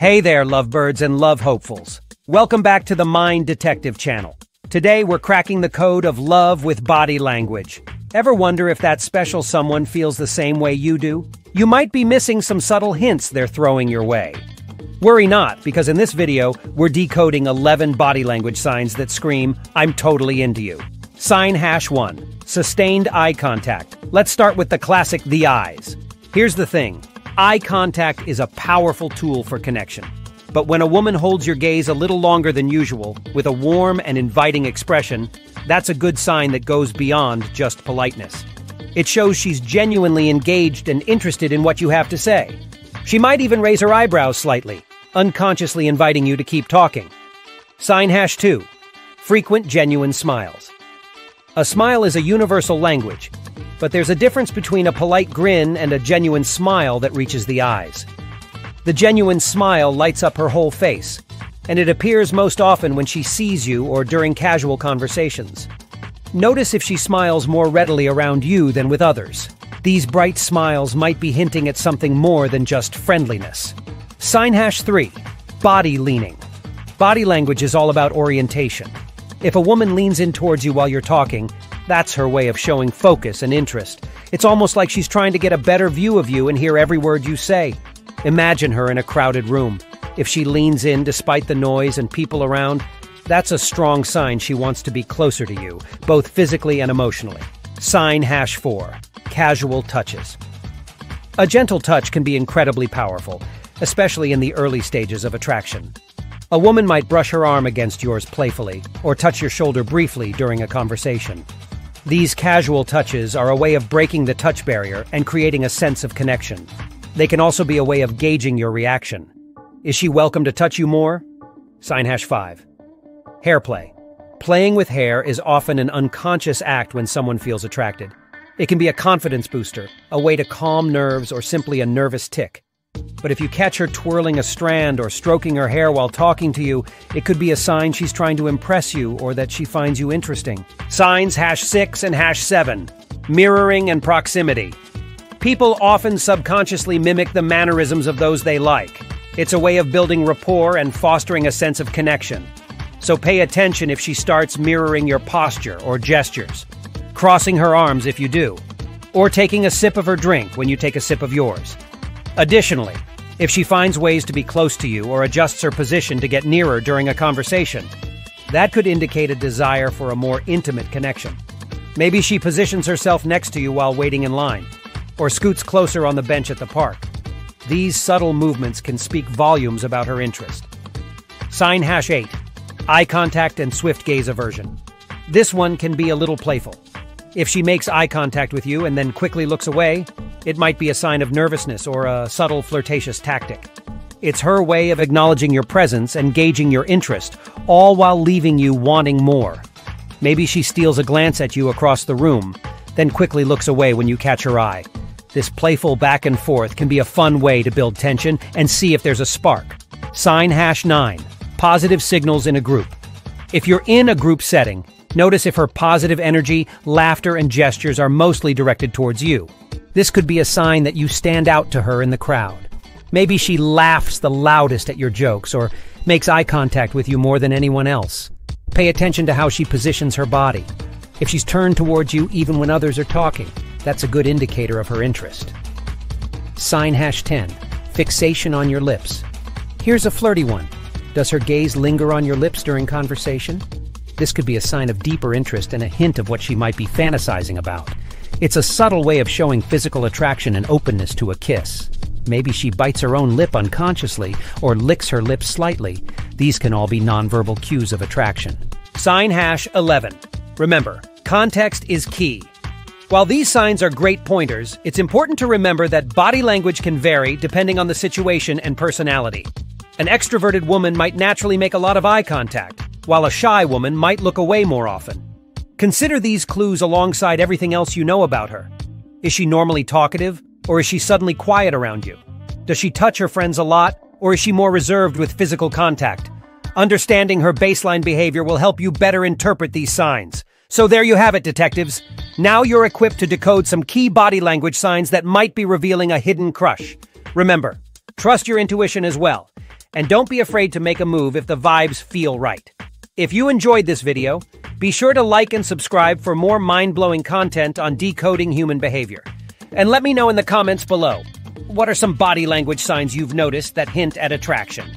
Hey there, lovebirds and love hopefuls. Welcome back to the Mind Detective channel. Today, we're cracking the code of love with body language. Ever wonder if that special someone feels the same way you do? You might be missing some subtle hints they're throwing your way. Worry not, because in this video, we're decoding 11 body language signs that scream, I'm totally into you. Sign hash 1. Sustained eye contact. Let's start with the classic the eyes. Here's the thing. Eye contact is a powerful tool for connection. But when a woman holds your gaze a little longer than usual, with a warm and inviting expression, that's a good sign that goes beyond just politeness. It shows she's genuinely engaged and interested in what you have to say. She might even raise her eyebrows slightly, unconsciously inviting you to keep talking. Sign hash 2. Frequent genuine smiles. A smile is a universal language, but there's a difference between a polite grin and a genuine smile that reaches the eyes. The genuine smile lights up her whole face, and it appears most often when she sees you or during casual conversations. Notice if she smiles more readily around you than with others. These bright smiles might be hinting at something more than just friendliness. Sign hash 3 Body leaning. Body language is all about orientation. If a woman leans in towards you while you're talking, that's her way of showing focus and interest. It's almost like she's trying to get a better view of you and hear every word you say. Imagine her in a crowded room. If she leans in despite the noise and people around, that's a strong sign she wants to be closer to you, both physically and emotionally. Sign hash 4 Casual touches. A gentle touch can be incredibly powerful, especially in the early stages of attraction. A woman might brush her arm against yours playfully, or touch your shoulder briefly during a conversation. These casual touches are a way of breaking the touch barrier and creating a sense of connection. They can also be a way of gauging your reaction. Is she welcome to touch you more? Sign hash 5. Hair play. Playing with hair is often an unconscious act when someone feels attracted. It can be a confidence booster, a way to calm nerves, or simply a nervous tick. But if you catch her twirling a strand or stroking her hair while talking to you, it could be a sign she's trying to impress you or that she finds you interesting. Signs hash 6 and hash 7 Mirroring and proximity. People often subconsciously mimic the mannerisms of those they like. It's a way of building rapport and fostering a sense of connection. So pay attention if she starts mirroring your posture or gestures, crossing her arms if you do, or taking a sip of her drink when you take a sip of yours. Additionally, if she finds ways to be close to you or adjusts her position to get nearer during a conversation, that could indicate a desire for a more intimate connection. Maybe she positions herself next to you while waiting in line, or scoots closer on the bench at the park. These subtle movements can speak volumes about her interest. Sign hash 8 Eye contact and swift gaze aversion. This one can be a little playful. If she makes eye contact with you and then quickly looks away, it might be a sign of nervousness or a subtle flirtatious tactic. It's her way of acknowledging your presence and gauging your interest, all while leaving you wanting more. Maybe she steals a glance at you across the room, then quickly looks away when you catch her eye. This playful back and forth can be a fun way to build tension and see if there's a spark. Sign hash 9 Positive signals in a group. If you're in a group setting, notice if her positive energy, laughter, and gestures are mostly directed towards you. This could be a sign that you stand out to her in the crowd. Maybe she laughs the loudest at your jokes or makes eye contact with you more than anyone else. Pay attention to how she positions her body. If she's turned towards you even when others are talking, that's a good indicator of her interest. Sign hash 10 Fixation on your lips. Here's a flirty one. Does her gaze linger on your lips during conversation? This could be a sign of deeper interest and a hint of what she might be fantasizing about. It's a subtle way of showing physical attraction and openness to a kiss. Maybe she bites her own lip unconsciously or licks her lips slightly. These can all be nonverbal cues of attraction. Sign hash 11. Remember, context is key. While these signs are great pointers, it's important to remember that body language can vary depending on the situation and personality. An extroverted woman might naturally make a lot of eye contact, while a shy woman might look away more often. Consider these clues alongside everything else you know about her. Is she normally talkative, or is she suddenly quiet around you? Does she touch her friends a lot, or is she more reserved with physical contact? Understanding her baseline behavior will help you better interpret these signs. So there you have it, detectives. Now you're equipped to decode some key body language signs that might be revealing a hidden crush. Remember, trust your intuition as well. and don't be afraid to make a move if the vibes feel right. If you enjoyed this video, be sure to like and subscribe for more mind-blowing content on decoding human behavior. And let me know in the comments below, what are some body language signs you've noticed that hint at attraction?